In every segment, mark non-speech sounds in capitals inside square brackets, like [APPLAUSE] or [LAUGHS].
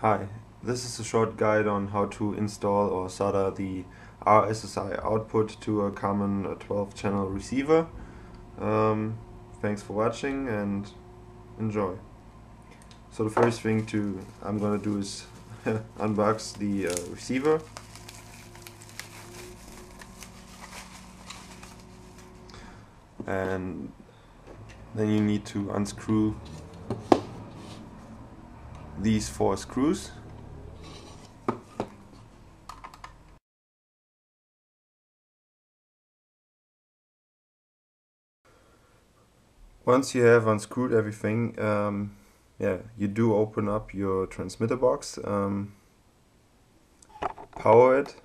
Hi, this is a short guide on how to install or solder the RSSI output to a common 12 channel receiver. Um, thanks for watching and enjoy. So the first thing to I'm gonna do is [LAUGHS] unbox the uh, receiver. And then you need to unscrew these four screws. Once you have unscrewed everything, um, yeah, you do open up your transmitter box, um, power it.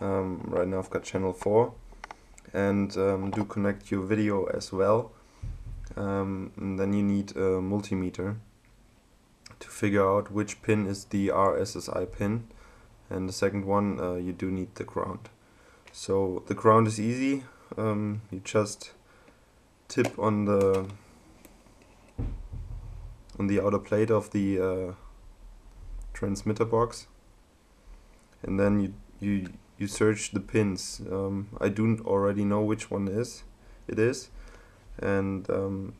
Um, right now I've got channel 4 and um, do connect your video as well. Um, and then you need a multimeter figure out which pin is the RSSI pin and the second one uh, you do need the ground. So the ground is easy, um, you just tip on the on the outer plate of the uh, transmitter box and then you you you search the pins. Um, I do already know which one is it is and um,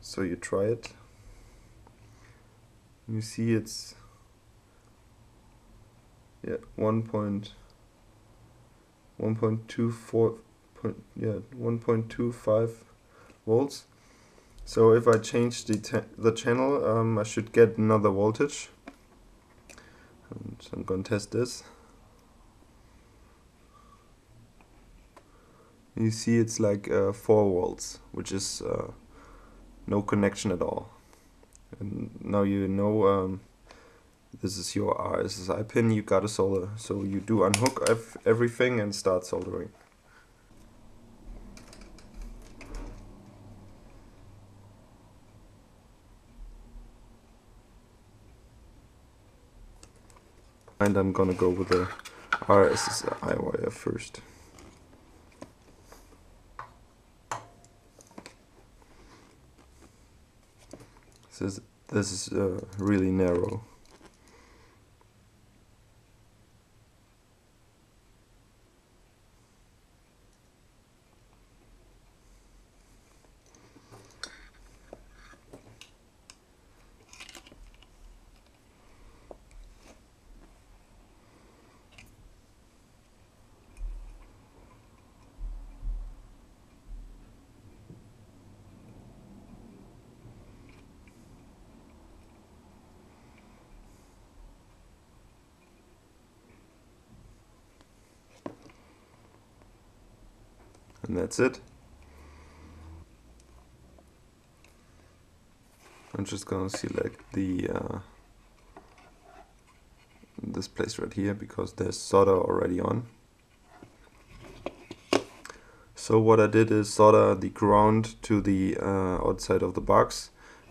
so you try it you see it's yeah 1 point 1.24 point yeah 1.25 volts. So if I change the the channel um, I should get another voltage. And I'm gonna test this. You see it's like uh, 4 volts which is uh, no connection at all and now you know um, this is your RSSI pin you gotta solder. So you do unhook everything and start soldering. And I'm gonna go with the RSSI wire first This is, this is uh, really narrow. And that's it. I'm just gonna select the uh, this place right here because there's solder already on. So what I did is solder the ground to the uh, outside of the box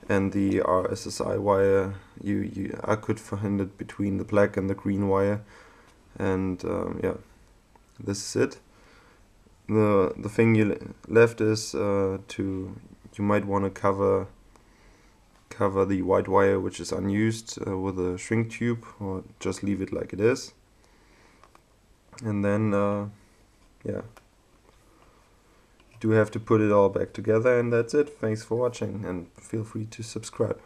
and the RSSI wire you, you I could find it between the black and the green wire and um, yeah this is it the the thing you left is uh, to you might want to cover cover the white wire which is unused uh, with a shrink tube or just leave it like it is. And then uh, yeah. Do have to put it all back together and that's it. Thanks for watching and feel free to subscribe